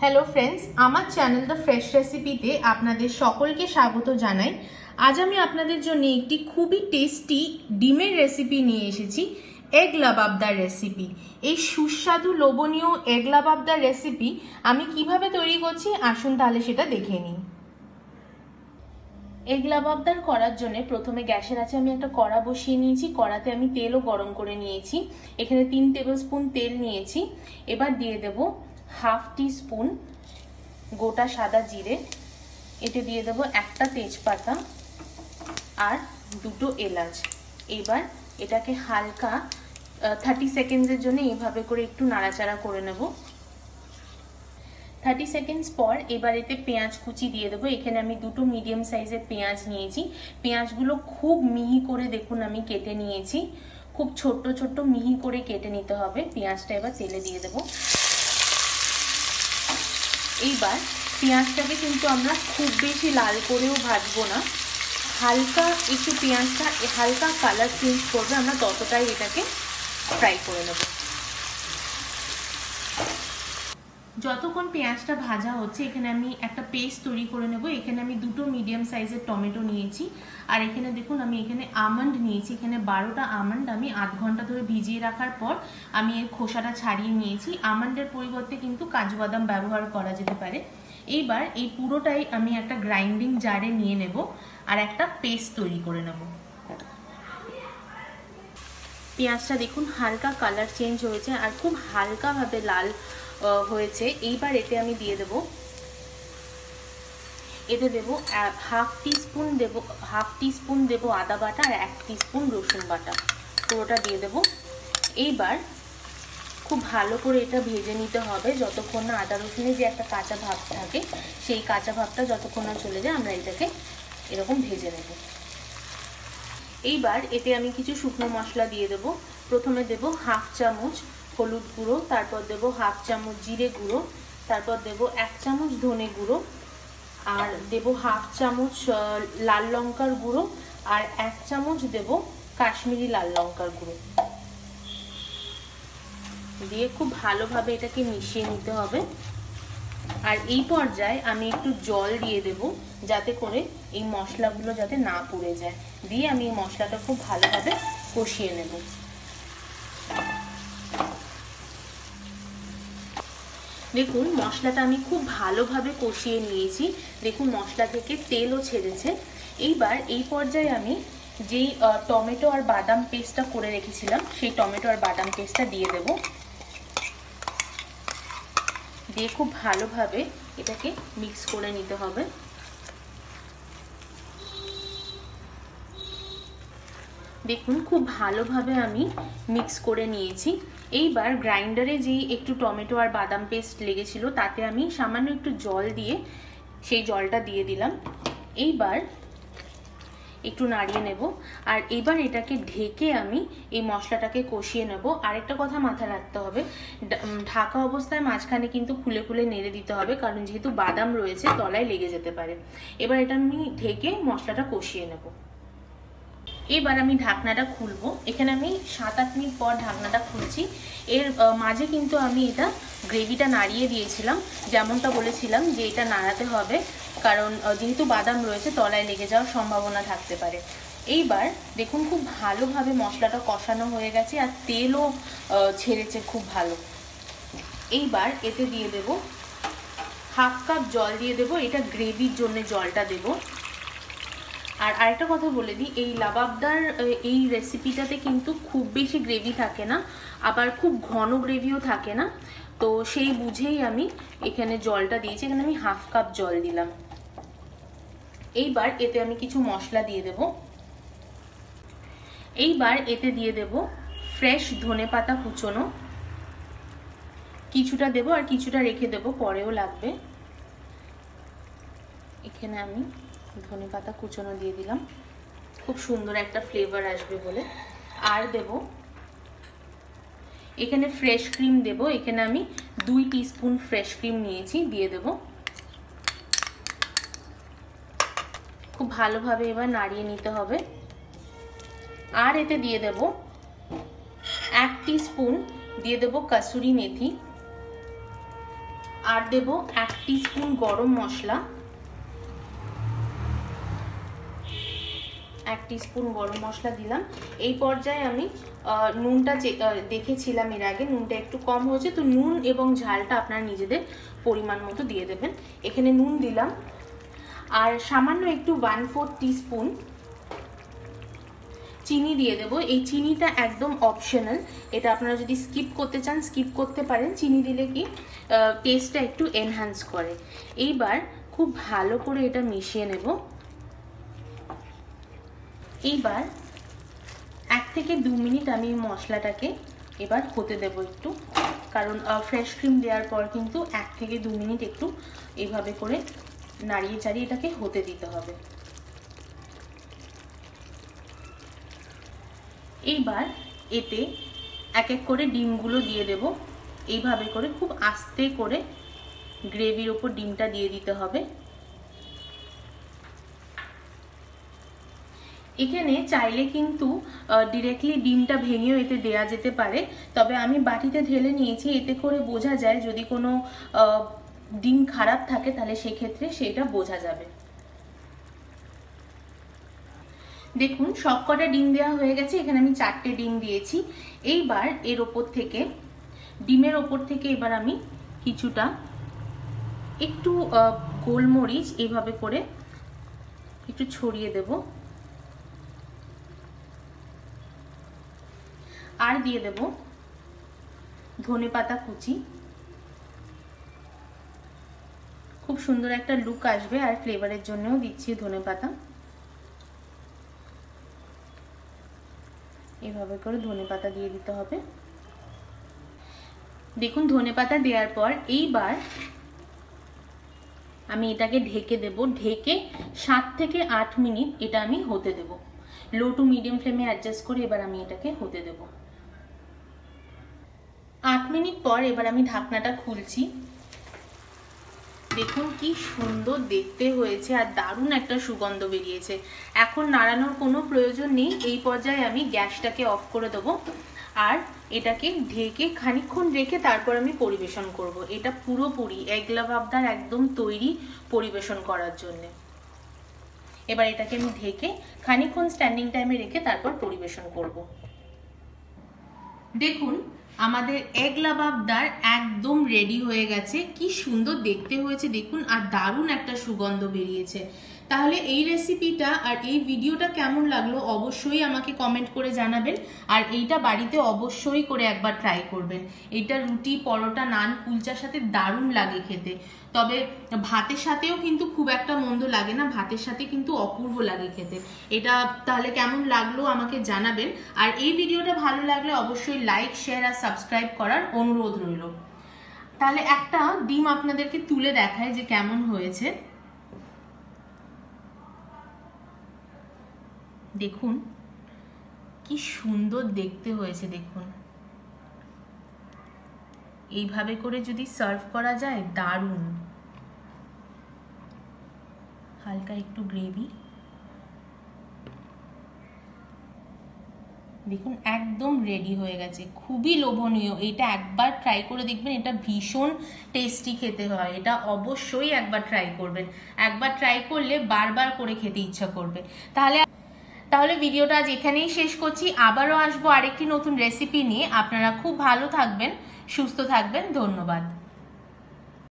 Hello friends আমার channel the fresh রেসিপিতে আপনাদের সকলকে স্বাগত জানাই। আজ আমি আপনাদের জন্য একটি খুবই টেস্টি ডিমের রেসিপি নিয়ে এসেছি এগ লাবাবদার রেসিপি এই সুস্বাদু লোভনীয় এগ লাবাবদার রেসিপি আমি কীভাবে তৈরি করছি, আসুন তাহলে সেটা দেখে নিই। এগ লাবাবদার করার জন্য প্রথমে গ্যাসের আছে আমি একটা কড়া বসিয়ে নিয়েছি, কড়াতে আমি তেলও গরম করে নিয়েছি। এখানে তিন টেবিল স্পুন তেল নিয়েছি। এবার দিয়ে দেব হাফ স্পুন গোটা সাদা জিরে, এতে দিয়ে দেব একটা তেজপাতা আর দুটো এলাচ। এবার এটাকে হালকা থার্টি সেকেন্ডসের জন্য এইভাবে করে একটু নাড়াচাড়া করে নেব। থার্টি সেকেন্ডস পর এবার এতে পেঁয়াজ কুচি দিয়ে দেবো। এখানে আমি দুটো মিডিয়াম সাইজের পেঁয়াজ নিয়েছি। পেঁয়াজগুলো খুব মিহি করে দেখুন আমি কেটে নিয়েছি। খুব ছোট্ট ছোট্ট মিহি করে কেটে নিতে হবে। পেঁয়াজটা এবার তেলে দিয়ে দেবো। এইবার পেঁয়াজটাকে কিন্তু আমরা খুব বেশি লাল করেও ভাজবো না। হালকা একটু পেঁয়াজটা, হালকা কালার চেঞ্জ করবে, আমরা ততটাই এটাকে ফ্রাই করে নেব। যতক্ষণ পেঁয়াজটা ভাজা হচ্ছে, এখানে আমি একটা পেস্ট তৈরি করে নেব। এখানে আমি দুটো মিডিয়াম সাইজের টমেটো নিয়েছি। আর এখানে দেখুন, আমি এখানে আমন্ড নিয়েছি। এখানে বারোটা আমন্ড আমি আধ ঘণ্টা ধরে ভিজিয়ে রাখার পর আমি এর খোসাটা ছাড়িয়ে নিয়েছি। আমন্ডের পরিবর্তে কিন্তু কাজু বাদাম ব্যবহার করা যেতে পারে। এইবার এই পুরোটাই আমি একটা গ্রাইন্ডিং জারে নিয়ে নেব আর একটা পেস্ট তৈরি করে নেব। পেঁয়াজটা দেখুন, হালকা কালার চেঞ্জ হয়েছে আর খুব হালকাভাবে লাল হয়েছে। এইবার এতে আমি দিয়ে দেব, এতে দেব হাফ টিস্পুন দেব হাফ টিস্পুন দেব আদা বাটা আর এক টিস্পুন রসুন বাটা। পুরোটা দিয়ে দেব। এইবার খুব ভালো করে এটা ভেজে নিতে হবে। যতক্ষণ না আদা রসুনের যে একটা কাঁচা ভাব থাকে, সেই কাঁচা ভাবটা যতক্ষণ না চলে যায়, আমরা এটাকে এরকম ভেজে নেব। এইবার এতে আমি কিছু শুকনো মশলা দিয়ে দেব। প্রথমে দেব হাফ চামচ হলুদ গুঁড়ো, তারপর দেব হাফ চামচ জিরে গুঁড়ো, তারপর দেব এক চামচ ধনে গুঁড়ো, আর দেব হাফ চামচ লাল লঙ্কার গুঁড়ো, আর এক চামচ দেব কাশ্মীরি লাল লঙ্কার গুঁড়ো। দিয়ে খুব ভালোভাবে এটাকে মিশিয়ে নিতে হবে। আর এই পর্যায়ে আমি একটু জল দিয়ে দেব যাতে করে এই মশলাগুলো যাতে না পুড়ে যায়। দিয়ে আমি এই মশলাটা খুব ভালোভাবে কষিয়ে নেব। দেখুন, মশলাটা আমি খুব ভালোভাবে কষিয়ে নিয়েছি। দেখুন, মশলা থেকে তেলও ছেড়েছে। এইবার এই পর্যায়ে আমি যেই টমেটো আর বাদাম পেস্টটা করে রেখেছিলাম, সেই টমেটো আর বাদাম পেস্টটা দিয়ে দেব। দিয়ে খুব ভালোভাবে এটাকে মিক্স করে নিতে হবে। দেখুন, খুব ভালোভাবে আমি মিক্স করে নিয়েছি। এইবার গ্রাইন্ডারে যেই একটু টমেটো আর বাদাম পেস্ট লেগেছিল, তাতে আমি সামান্য একটু জল দিয়ে সেই জলটা দিয়ে দিলাম। এইবার একটু নাড়িয়ে নেব। আর এবার এটাকে ঢেকে আমি এই মশলাটাকে কষিয়ে নেব। আরেকটা কথা মাথায় রাখতে হবে ঢাকা অবস্থায় মাঝখানে কিন্তু খুলে খুলে নেড়ে দিতে হবে, কারণ যেহেতু বাদাম রয়েছে, তলায় লেগে যেতে পারে। এবার এটা আমি ঢেকে মশলাটা কষিয়ে নেব। এবার আমি ঢাকনাটা খুলবো। এখানে আমি সাত আট মিনিট পর ঢাকনাটা খুলছি। এর মাঝে কিন্তু আমি এটা গ্রেভিটা নাড়িয়ে দিয়েছিলাম। যেমনটা বলেছিলাম যে এটা নাড়াতে হবে। কারণ যেহেতু বাদাম রয়েছে, তলায় লেগে যাওয়ার সম্ভাবনা থাকতে পারে। এইবার দেখুন খুব ভালোভাবে মশলাটা কষানো হয়ে গেছে আর তেলও ছেড়েছে খুব ভালো। এইবার এতে দিয়ে দেব হাফ কাপ জল দিয়ে দেব, এটা গ্রেভির জন্য জলটা দেবো। আর আরেকটা কথা বলে দিই, এই লাবাবদার এই রেসিপিটাতে কিন্তু খুব বেশি গ্রেভি থাকে না, আবার খুব ঘন গ্রেভিও থাকে না। তো সেই বুঝেই আমি এখানে জলটা দিয়েছি, এখানে আমি হাফ কাপ জল দিলাম। এইবার এতে আমি কিছু মশলা দিয়ে দেব। এইবার এতে দিয়ে দেব ফ্রেশ ধনে পাতা কুচোনো। কিছুটা দেব আর কিছুটা রেখে দেব, পরেও লাগবে। এখানে আমি ধনে পাতা কুচনো দিয়ে দিলাম। খুব সুন্দর একটা ফ্লেভার আসবে বলে। আর দেব, এখানে ফ্রেশ ক্রিম দেব। এখানে আমি দুই টিস্পুন ফ্রেশ ক্রিম নিয়েছি, দিয়ে দেব। খুব ভালোভাবে এবার নাড়িয়ে নিতে হবে। আর এতে দিয়ে দেব এক স্পুন দিয়ে দেব কাসুরি মেথি, আর দেব এক স্পুন গরম মশলা। এক স্পুন গরম মশলা দিলাম। এই পর্যায়ে আমি নুনটা দেখেছিলাম এর আগে, নুনটা একটু কম হয়েছে, তো নুন এবং ঝালটা আপনারা নিজেদের পরিমাণ মতো দিয়ে দেবেন। এখানে নুন দিলাম। আর সামান্য একটু ওয়ান ফোর স্পুন চিনি দিয়ে দেব। এই চিনিটা একদম অপশনাল এটা আপনারা যদি স্কিপ করতে চান স্কিপ করতে পারেন। চিনি দিলে কি টেস্টটা একটু এনহ্যান্স করে। এইবার খুব ভালো করে এটা মিশিয়ে নেব। এইবার এক থেকে দু মিনিট আমি মশলাটাকে এবার হতে দেব একটু। কারণ ফ্রেশ ক্রিম দেওয়ার পর কিন্তু এক থেকে দু মিনিট একটু এইভাবে করে নাড়িয়ে চাড়িয়ে এটাকে হতে দিতে হবে। এইবার এতে এক এক করে ডিমগুলো দিয়ে দেব। এইভাবে করে খুব আস্তে করে গ্রেভির ওপর ডিমটা দিয়ে দিতে হবে। এখানে চাইলে কিন্তু ডিরেক্টলি ডিমটা ভেঙেও এতে দেয়া যেতে পারে। তবে আমি বাটিতে ঢেলে নিয়েছি, এতে করে বোঝা যায় যদি কোনো ডিম খারাপ থাকে, তাহলে সেক্ষেত্রে সেটা বোঝা যাবে। দেখুন সব কটা ডিম দেওয়া হয়ে গেছে, এখানে আমি চারটে ডিম দিয়েছি। এইবার এর ওপর থেকে, ডিমের ওপর থেকে এবার আমি কিছুটা একটু গোলমরিচ এইভাবে করে একটু ছড়িয়ে দেব। আর দিয়ে দেব ধনে পাতা কুচি। খুব সুন্দর একটা লুক আসবে আর ফ্লেভারের জন্যও দিচ্ছি ধনে পাতা। এভাবে করে ধনে পাতা দিয়ে দিতে হবে। দেখুন, ধনে পাতা দেওয়ার পর এইবার আমি এটাকে ঢেকে দেব। ঢেকে সাত থেকে আট মিনিট এটা আমি হতে দেব। লো টু মিডিয়াম ফ্লেমে অ্যাডজাস্ট করে এবার আমি এটাকে হতে দেব। আট মিনিট পর এবার আমি ঢাকনাটা খুলছি। দেখুন কি সুন্দর দেখতে হয়েছে আর দারুণ একটা সুগন্ধ বেরিয়েছে এখন নাড়ানোর কোনো প্রয়োজন নেই, এই পর্যায়ে আমি গ্যাসটাকে অফ করে দেবো আর এটাকে ঢেকে খানিক্ষণ রেখে তারপর আমি পরিবেশন করব। এটা পুরোপুরি একলা ভাবদার একদম তৈরি পরিবেশন করার জন্যে এবার এটাকে আমি ঢেকে খানিক্ষণ স্ট্যান্ডিং টাইমে রেখে তারপর পরিবেশন করব। দেখুন আমাদের এগ লাবাবদার একদম রেডি হয়ে গেছে। কি সুন্দর দেখতে হয়েছে, দেখুন, আর দারুণ একটা সুগন্ধ বেরিয়েছে। তাহলে এই রেসিপিটা আর এই ভিডিওটা কেমন লাগল অবশ্যই আমাকে কমেন্ট করে জানাবেন। আর এইটা বাড়িতে অবশ্যই করে একবার ট্রাই করবেন। এটা রুটি, পরোটা, নান, কুলচার সাথে দারুণ লাগে খেতে। তবে ভাতের সাথেও কিন্তু খুব একটা মন্দ লাগে না, ভাতের সাথে কিন্তু অপূর্ব লাগে খেতে। এটা তাহলে কেমন লাগল আমাকে জানাবেন। আর এই ভিডিওটা ভালো লাগলে অবশ্যই লাইক শেয়ার আর সাবস্ক্রাইব করার অনুরোধ রইল। তাহলে একটা ডিম আপনাদেরকে তুলে দেখায় যে কেমন হয়েছে। দেখুন, কি সুন্দর দেখতে হয়েছে, দেখুন। এইভাবে করে যদি সার্ভ করা যায়, দারুণ। হালকা একটু গ্রেভি। দেখুন, একদম রেডি হয়ে গেছে। খুবই লোভনীয়। এটা একবার ট্রাই করে দেখবেন, এটা ভীষণ টেস্টি খেতে হয়। এটা অবশ্যই একবার ট্রাই করবেন। একবার ট্রাই করলে বারবার করে খেতে ইচ্ছা করবে। তাহলে তাহলে ভিডিওটা আজ এখানেই শেষ করছি। আবারও আসব আরেকটি নতুন রেসিপি নিয়ে। আপনারা খুব ভালো থাকবেন, সুস্থ থাকবেন। ধন্যবাদ।